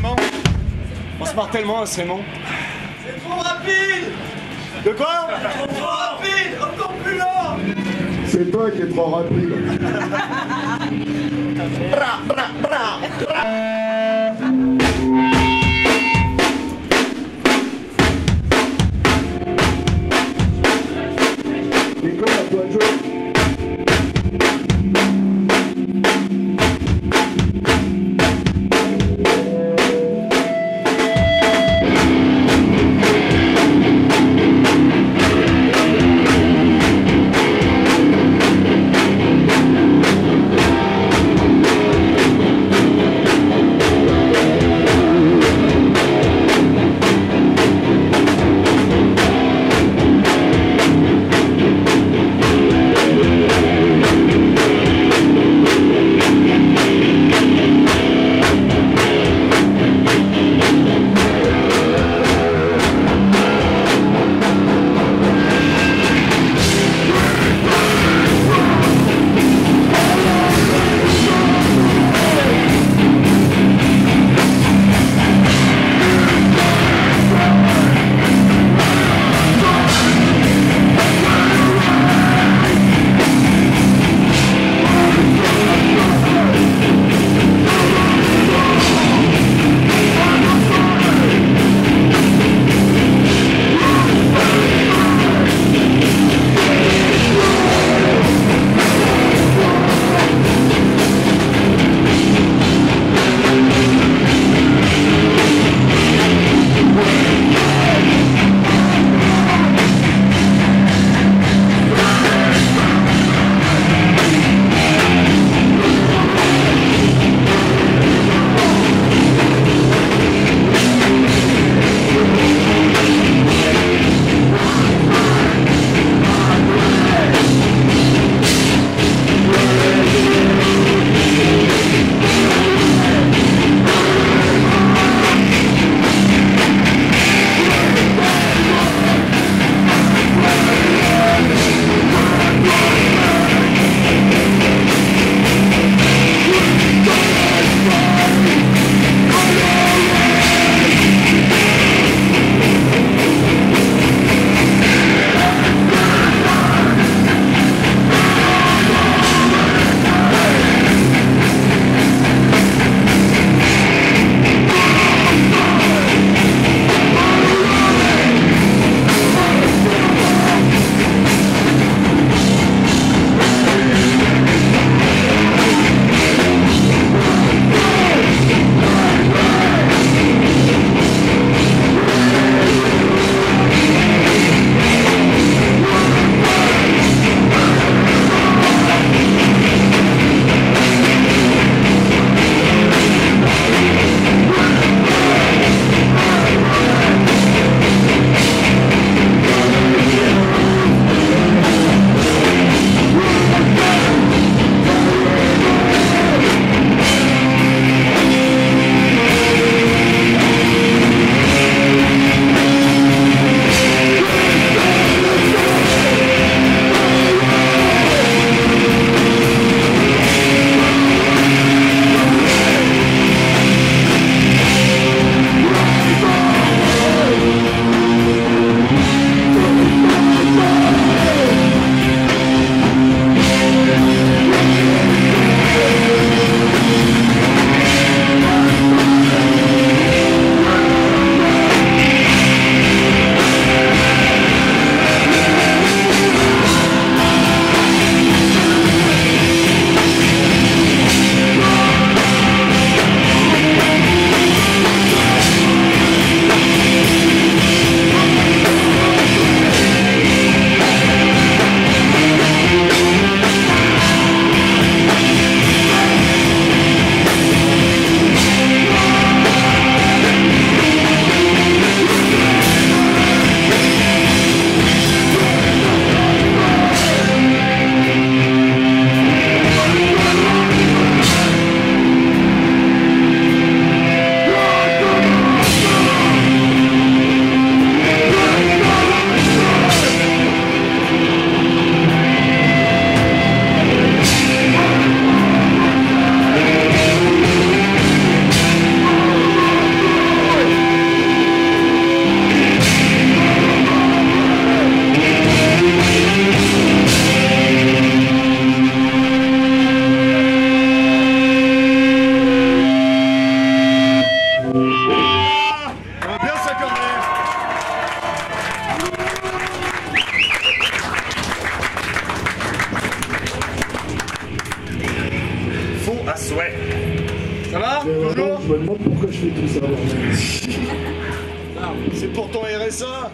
tellement. On se marre tellement, c'est bon. C'est trop rapide De quoi Trop rapide Encore plus lent C'est toi qui es trop rapide. Nico, me demande pourquoi je fais tout ça. bordel. C'est pour ton RSA